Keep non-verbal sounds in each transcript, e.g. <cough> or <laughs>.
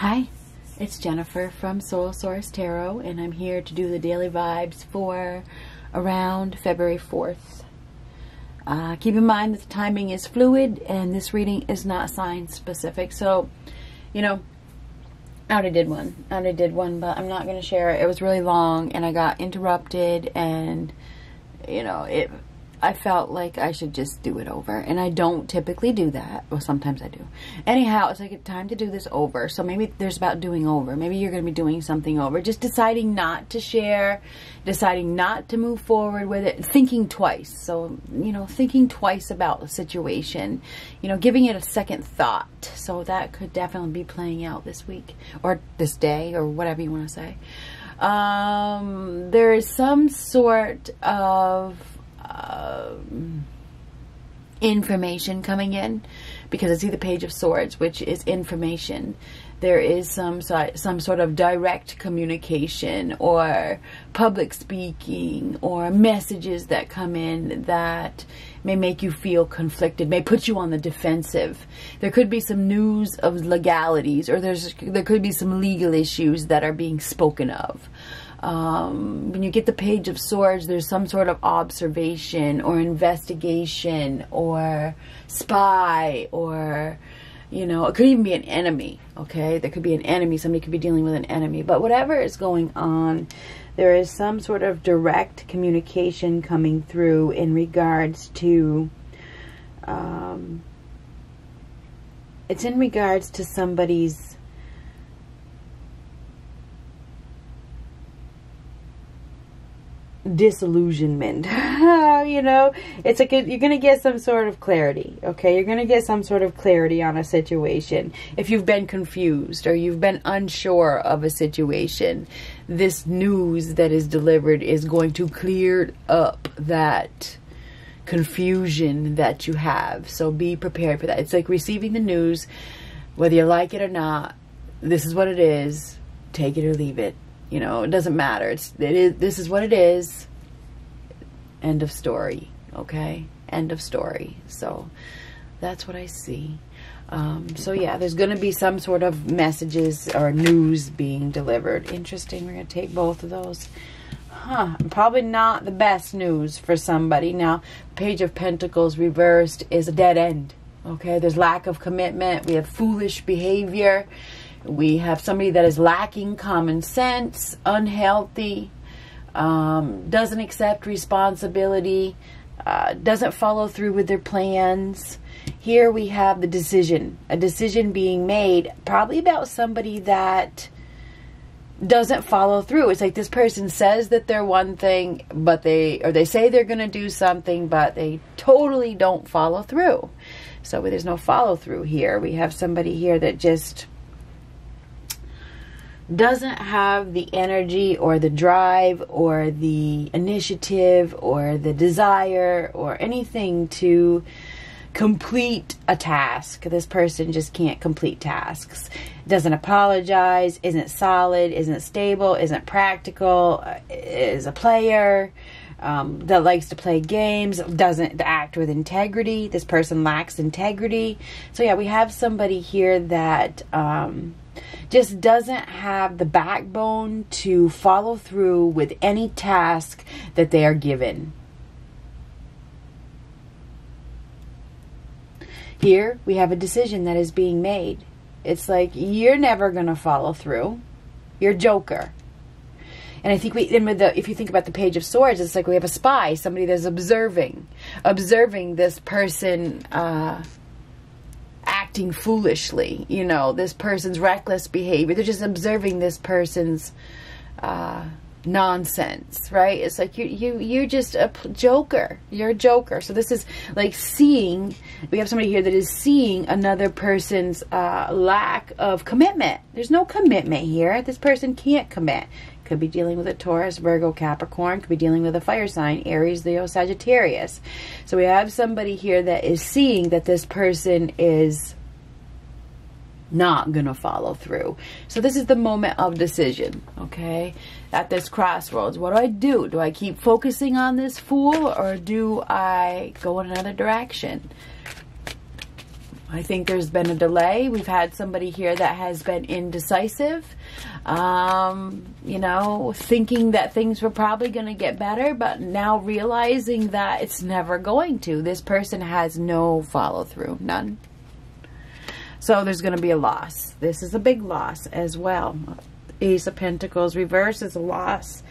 Hi, it's Jennifer from Soul Source Tarot, and I'm here to do the daily vibes for around February 4th. Uh, keep in mind that the timing is fluid and this reading is not sign specific. So, you know, I already did one. I already did one, but I'm not going to share it. It was really long and I got interrupted and, you know, it I felt like I should just do it over. And I don't typically do that. Well, sometimes I do. Anyhow, it's like time to do this over. So maybe there's about doing over. Maybe you're going to be doing something over. Just deciding not to share, deciding not to move forward with it, thinking twice. So, you know, thinking twice about the situation, you know, giving it a second thought. So that could definitely be playing out this week or this day or whatever you want to say. Um, there is some sort of um, information coming in because I see the Page of Swords, which is information. There is some some sort of direct communication or public speaking or messages that come in that may make you feel conflicted, may put you on the defensive. There could be some news of legalities or there's there could be some legal issues that are being spoken of. Um, when you get the Page of Swords, there's some sort of observation or investigation or spy or, you know, it could even be an enemy, okay? There could be an enemy. Somebody could be dealing with an enemy. But whatever is going on, there is some sort of direct communication coming through in regards to, um, it's in regards to somebody's disillusionment. <laughs> you know, it's like a, you're going to get some sort of clarity, okay? You're going to get some sort of clarity on a situation. If you've been confused or you've been unsure of a situation, this news that is delivered is going to clear up that confusion that you have. So be prepared for that. It's like receiving the news, whether you like it or not. This is what it is. Take it or leave it. You know, it doesn't matter. It's it is this is what it is. End of story. Okay? End of story. So that's what I see. Um, so yeah, there's going to be some sort of messages or news being delivered. Interesting. We're going to take both of those. Huh. Probably not the best news for somebody. Now, Page of Pentacles reversed is a dead end. Okay, there's lack of commitment. We have foolish behavior. We have somebody that is lacking common sense, unhealthy, um, doesn't accept responsibility, uh, doesn't follow through with their plans. Here we have the decision, a decision being made, probably about somebody that doesn't follow through. It's like this person says that they're one thing, but they, or they say they're going to do something, but they totally don't follow through. So there's no follow through here. We have somebody here that just doesn't have the energy or the drive or the initiative or the desire or anything to complete a task. This person just can't complete tasks. Doesn't apologize, isn't solid, isn't stable, isn't practical, is a player. Um, that likes to play games, doesn't act with integrity. This person lacks integrity. So, yeah, we have somebody here that um, just doesn't have the backbone to follow through with any task that they are given. Here we have a decision that is being made. It's like you're never going to follow through. You're Joker. And I think we, the, if you think about the Page of Swords, it's like we have a spy, somebody that's observing, observing this person uh, acting foolishly. You know, this person's reckless behavior. They're just observing this person's uh, nonsense, right? It's like you you you're just a joker. You're a joker. So this is like seeing. We have somebody here that is seeing another person's uh, lack of commitment. There's no commitment here. This person can't commit. Could be dealing with a Taurus, Virgo, Capricorn. Could be dealing with a fire sign, Aries, Leo, Sagittarius. So we have somebody here that is seeing that this person is not going to follow through. So this is the moment of decision, okay? At this crossroads, what do I do? Do I keep focusing on this fool or do I go in another direction? I think there's been a delay. We've had somebody here that has been indecisive, um, you know, thinking that things were probably going to get better, but now realizing that it's never going to. This person has no follow through, none. So there's going to be a loss. This is a big loss as well. Ace of Pentacles reverse is a loss.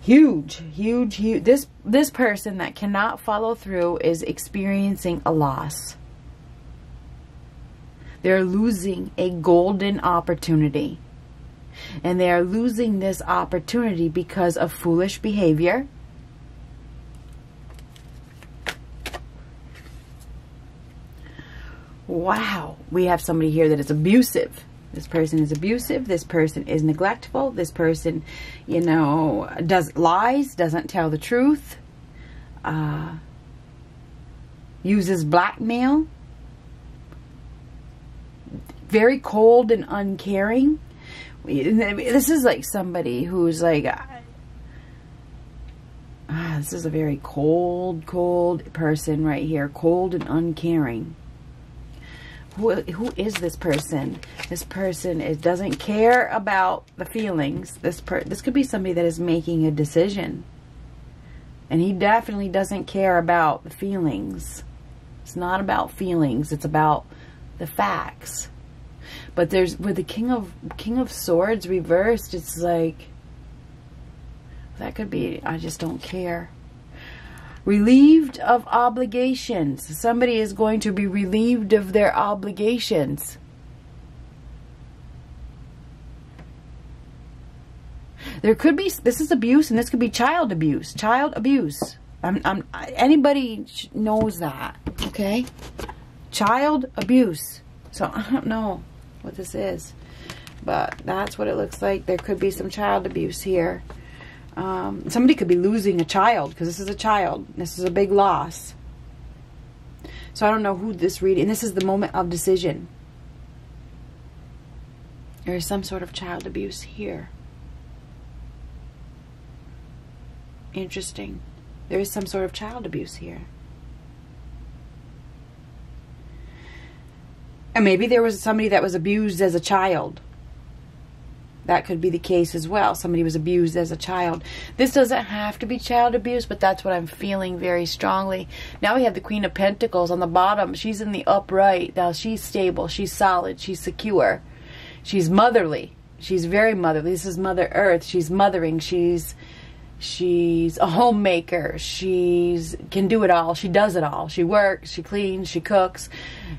Huge, huge, huge. This this person that cannot follow through is experiencing a loss. They're losing a golden opportunity. And they are losing this opportunity because of foolish behavior. Wow, we have somebody here that is abusive. This person is abusive. This person is neglectful. This person, you know, does lies, doesn't tell the truth, uh, uses blackmail very cold and uncaring. This is like somebody who's like, ah, this is a very cold, cold person right here. Cold and uncaring. Who, who is this person? This person is, doesn't care about the feelings. This per, this could be somebody that is making a decision. And he definitely doesn't care about the feelings. It's not about feelings. It's about the facts. But there's with the King of King of Swords reversed, it's like that could be I just don't care. Relieved of obligations. Somebody is going to be relieved of their obligations. There could be, this is abuse and this could be child abuse. Child abuse. I'm, I'm, anybody knows that, okay? Child abuse. So <laughs> I don't know what this is. But that's what it looks like. There could be some child abuse here. Um, somebody could be losing a child because this is a child. This is a big loss. So I don't know who this reading. This is the moment of decision. There is some sort of child abuse here. Interesting. There is some sort of child abuse here. And maybe there was somebody that was abused as a child. That could be the case as well. Somebody was abused as a child. This doesn't have to be child abuse, but that's what I'm feeling very strongly. Now we have the Queen of Pentacles on the bottom. She's in the upright. Now she's stable. She's solid. She's secure. She's motherly. She's very motherly. This is Mother Earth. She's mothering. She's She's a homemaker. She's can do it all. She does it all. She works, she cleans, she cooks.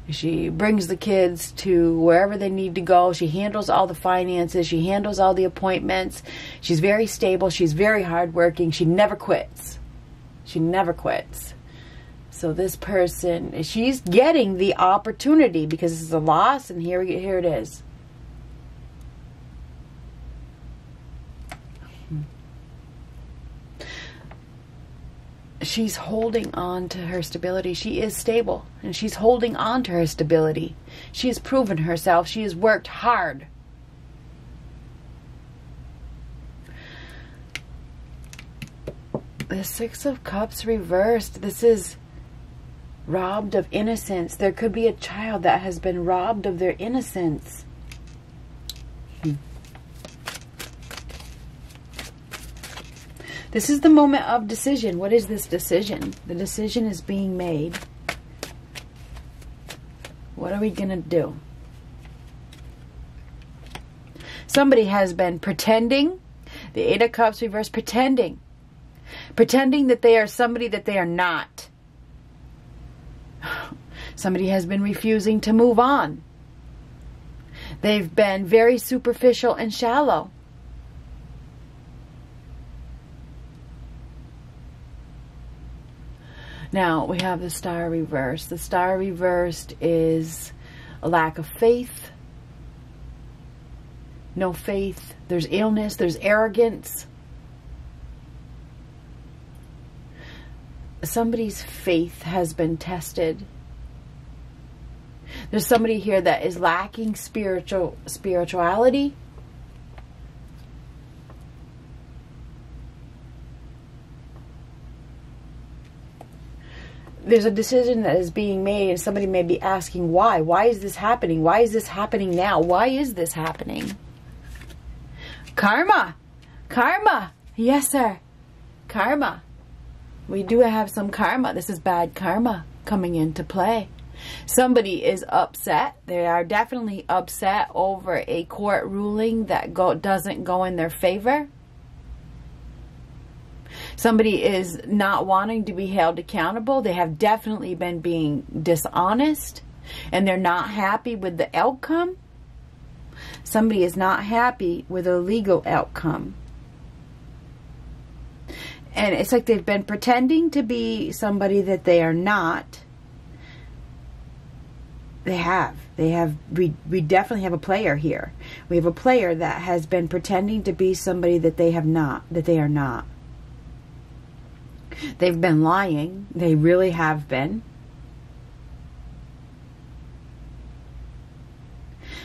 She brings the kids to wherever they need to go. She handles all the finances. She handles all the appointments. She's very stable. She's very hardworking. She never quits. She never quits. So this person, she's getting the opportunity because this is a loss, and here, here it is. She's holding on to her stability. She is stable and she's holding on to her stability. She has proven herself. She has worked hard. The Six of Cups reversed. This is robbed of innocence. There could be a child that has been robbed of their innocence. This is the moment of decision. What is this decision? The decision is being made. What are we going to do? Somebody has been pretending. The Eight of Cups reverse, pretending. Pretending that they are somebody that they are not. <sighs> Somebody has been refusing to move on. They've been very superficial and shallow. Now we have the star reversed. The star reversed is a lack of faith. No faith. There's illness. There's arrogance. Somebody's faith has been tested. There's somebody here that is lacking spiritual spirituality there's a decision that is being made and somebody may be asking why? Why is this happening? Why is this happening now? Why is this happening? Karma. Karma. Yes sir. Karma. We do have some karma. This is bad karma coming into play. Somebody is upset. They are definitely upset over a court ruling that go doesn't go in their favor somebody is not wanting to be held accountable. They have definitely been being dishonest and they're not happy with the outcome. Somebody is not happy with a legal outcome. And it's like they've been pretending to be somebody that they are not. They have. They have. We, we definitely have a player here. We have a player that has been pretending to be somebody that they have not, that they are not. They've been lying. They really have been.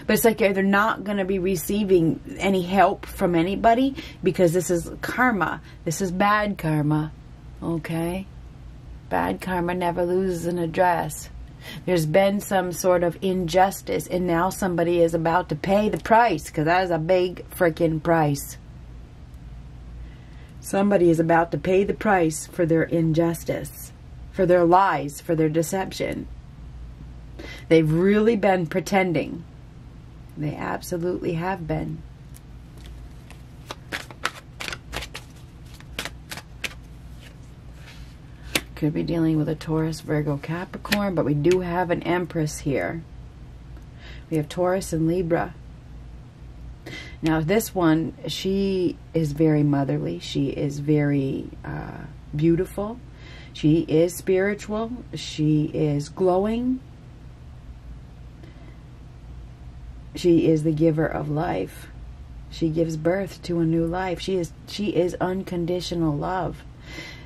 But it's like they're not going to be receiving any help from anybody because this is karma. This is bad karma. Okay? Bad karma never loses an address. There's been some sort of injustice, and now somebody is about to pay the price because that is a big freaking price. Somebody is about to pay the price for their injustice, for their lies, for their deception. They've really been pretending. They absolutely have been. Could be dealing with a Taurus, Virgo, Capricorn, but we do have an Empress here. We have Taurus and Libra. Now, this one, she is very motherly. She is very uh, beautiful. She is spiritual. She is glowing. She is the giver of life. She gives birth to a new life. She is she is unconditional love.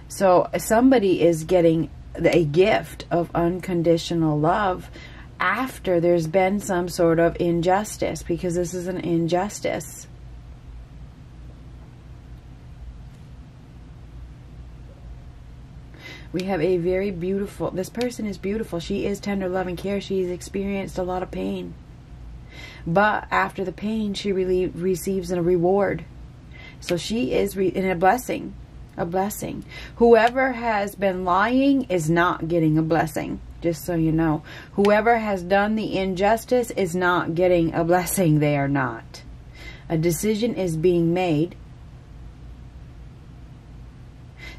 So somebody is getting a gift of unconditional love after there's been some sort of injustice because this is an injustice. We have a very beautiful, this person is beautiful. She is tender, loving care. She's experienced a lot of pain. But after the pain, she really receives a reward. So she is in a blessing. A blessing. Whoever has been lying is not getting a blessing just so you know. Whoever has done the injustice is not getting a blessing. They are not. A decision is being made.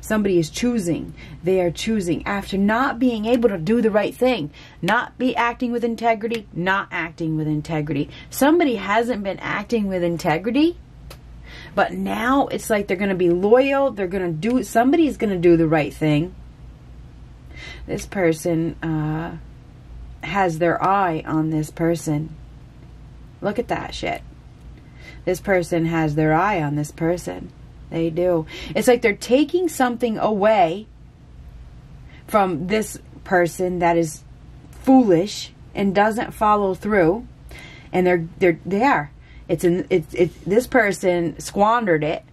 Somebody is choosing. They are choosing after not being able to do the right thing. Not be acting with integrity. Not acting with integrity. Somebody hasn't been acting with integrity. But now it's like they're going to be loyal. They're going to do, somebody's going to do the right thing this person uh, has their eye on this person. Look at that shit. This person has their eye on this person. They do. It's like they're taking something away from this person that is foolish and doesn't follow through. And they're they're they are. It's in it's it's this person squandered it.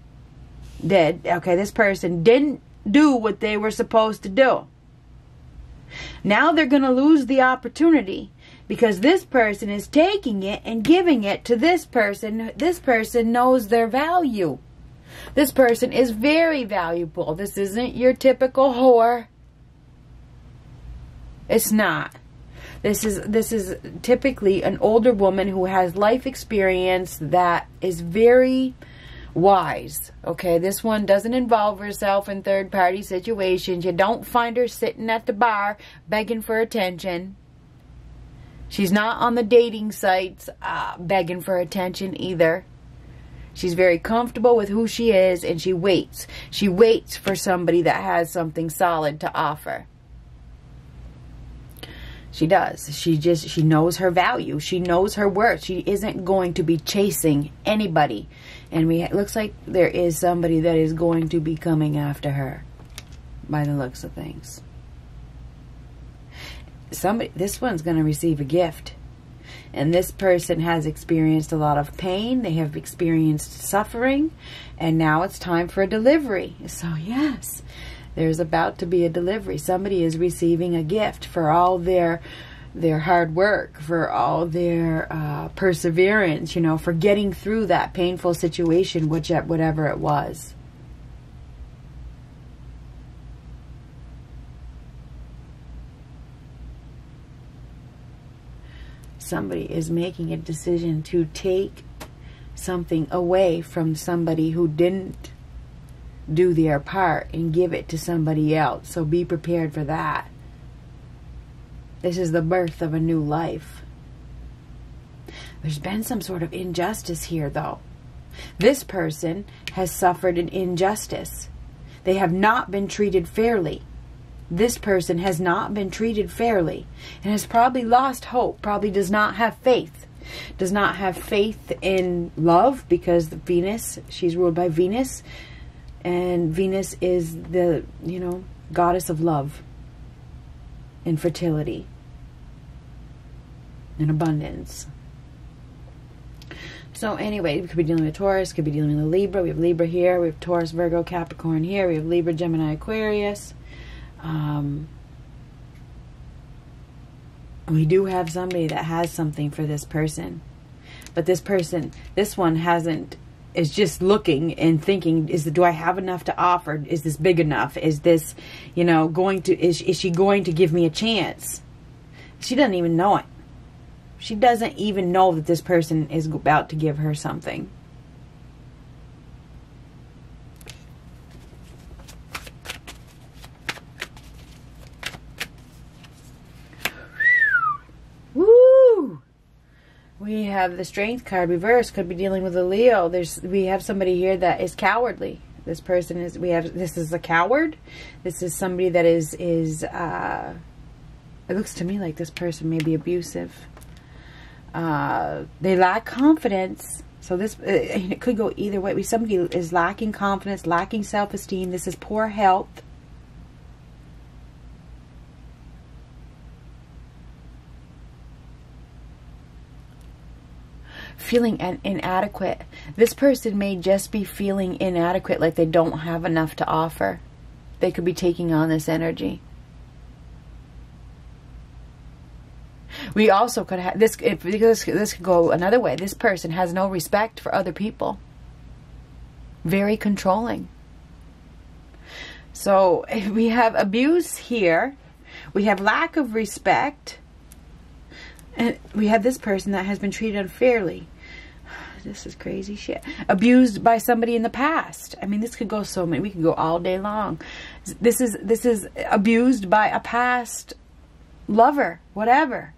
Did okay, this person didn't do what they were supposed to do. Now they're going to lose the opportunity because this person is taking it and giving it to this person. This person knows their value. This person is very valuable. This isn't your typical whore. It's not. This is this is typically an older woman who has life experience that is very wise. Okay, this one doesn't involve herself in third party situations. You don't find her sitting at the bar begging for attention. She's not on the dating sites uh, begging for attention either. She's very comfortable with who she is and she waits. She waits for somebody that has something solid to offer. She does. She just, she knows her value. She knows her worth. She isn't going to be chasing anybody. And we, it looks like there is somebody that is going to be coming after her by the looks of things. Somebody, this one's going to receive a gift. And this person has experienced a lot of pain. They have experienced suffering. And now it's time for a delivery. So yes, There's about to be a delivery. Somebody is receiving a gift for all their their hard work, for all their uh, perseverance, you know, for getting through that painful situation, which at whatever it was. Somebody is making a decision to take something away from somebody who didn't do their part and give it to somebody else. So be prepared for that. This is the birth of a new life. There's been some sort of injustice here, though. This person has suffered an injustice. They have not been treated fairly. This person has not been treated fairly and has probably lost hope, probably does not have faith does not have faith in love because Venus, she's ruled by Venus, and Venus is the, you know, goddess of love and fertility and abundance. So anyway, we could be dealing with Taurus, could be dealing with Libra. We have Libra here. We have Taurus, Virgo, Capricorn here. We have Libra, Gemini, Aquarius. Um, we do have somebody that has something for this person. But this person, this one hasn't is just looking and thinking is do I have enough to offer? Is this big enough? Is this, you know, going to is is she going to give me a chance? She doesn't even know it. She doesn't even know that this person is about to give her something. We have the strength card reversed. Could be dealing with a Leo. There's we have somebody here that is cowardly. This person is we have this is a coward. This is somebody that is is uh it looks to me like this person may be abusive. Uh they lack confidence. So this uh, it could go either way. We somebody is lacking confidence, lacking self-esteem. This is poor health feeling inadequate. This person may just be feeling inadequate, like they don't have enough to offer. They could be taking on this energy. We also could have this. If this this could go another way. This person has no respect for other people. Very controlling. So we have abuse here. We have lack of respect. And we have this person that has been treated unfairly this is crazy shit. Abused by somebody in the past. I mean, this could go so many. We could go all day long. This is this is abused by a past lover, whatever.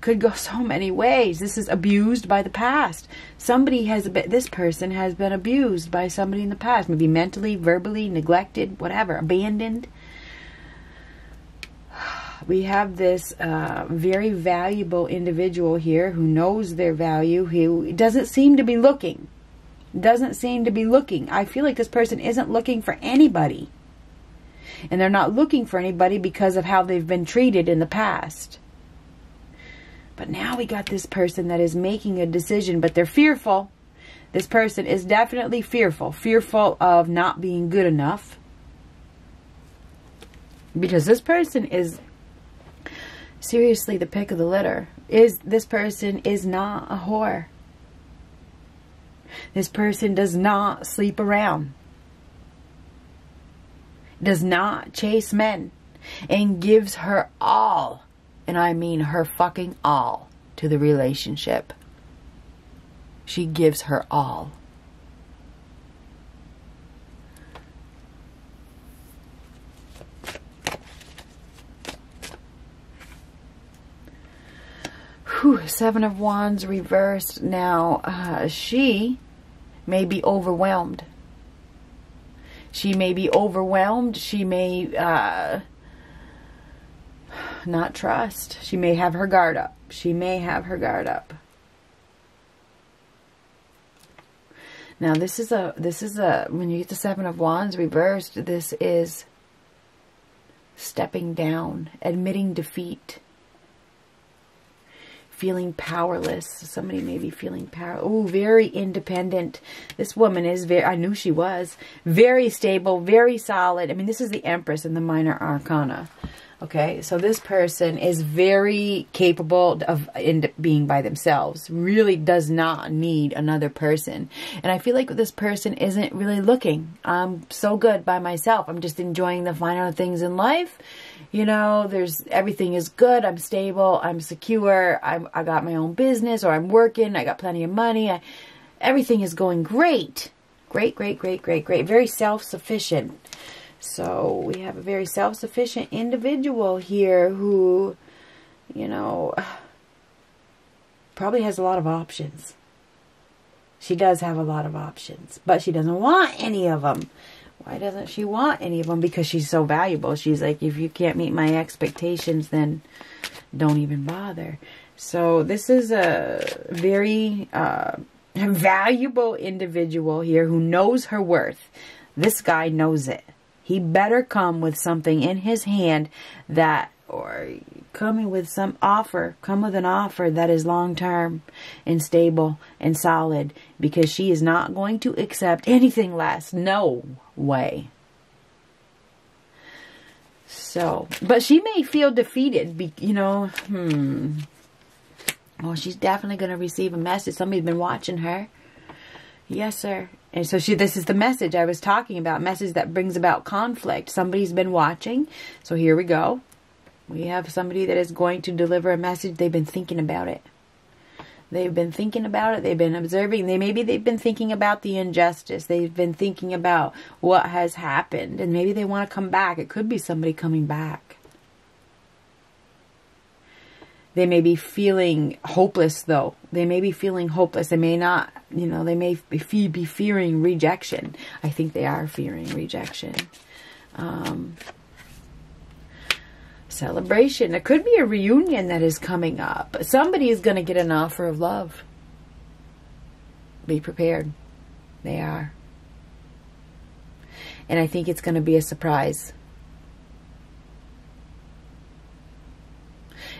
Could go so many ways. This is abused by the past. Somebody has been, this person has been abused by somebody in the past, maybe mentally, verbally, neglected, whatever, abandoned we have this uh, very valuable individual here who knows their value, who doesn't seem to be looking. Doesn't seem to be looking. I feel like this person isn't looking for anybody. And they're not looking for anybody because of how they've been treated in the past. But now we got this person that is making a decision, but they're fearful. This person is definitely fearful. Fearful of not being good enough. Because this person is seriously the pick of the litter. Is this person is not a whore. This person does not sleep around. Does not chase men. And gives her all, and I mean her fucking all, to the relationship. She gives her all. Whew, Seven of Wands reversed. Now, uh, she may be overwhelmed. She may be overwhelmed. She may uh, not trust. She may have her guard up. She may have her guard up. Now this is a this is a when you get the seven of wands reversed, this is stepping down, admitting defeat feeling powerless. Somebody may be feeling power. Oh, very independent. This woman is very, I knew she was, very stable, very solid. I mean, this is the Empress in the Minor Arcana. Okay, so this person is very capable of being by themselves. Really does not need another person. And I feel like this person isn't really looking. I'm so good by myself. I'm just enjoying the finer things in life. You know, there's everything is good. I'm stable. I'm secure. I'm, I got my own business or I'm working. I got plenty of money. I, everything is going great. Great, great, great, great, great. Very self-sufficient. So we have a very self-sufficient individual here who, you know, probably has a lot of options. She does have a lot of options, but she doesn't want any of them. Why doesn't she want any of them? Because she's so valuable. She's like, if you can't meet my expectations, then don't even bother. So this is a very uh, <laughs> valuable individual here who knows her worth. This guy knows it. He better come with something in his hand that, or coming with some offer, come with an offer that is long term and stable and solid because she is not going to accept <laughs> anything less. No way. So, but she may feel defeated, be, you know, hmm. Well, she's definitely going to receive a message. Somebody's been watching her. Yes, sir. And so she, this is the message I was talking about, message that brings about conflict. Somebody's been watching. So here we go. We have somebody that is going to deliver a message. They've been thinking about it. They've been thinking about it. They've been observing. They maybe they've been thinking about the injustice. They've been thinking about what has happened, and maybe they want to come back. It could be somebody coming back. They may be feeling hopeless, though. They may be feeling hopeless. They may not, you know, they may be, be fearing rejection. I think they are fearing rejection. Um, celebration. It could be a reunion that is coming up. Somebody is going to get an offer of love. Be prepared. They are. And I think it's going to be a surprise.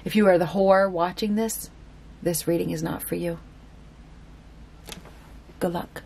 If you are the whore watching this, this reading is not for you. Good luck.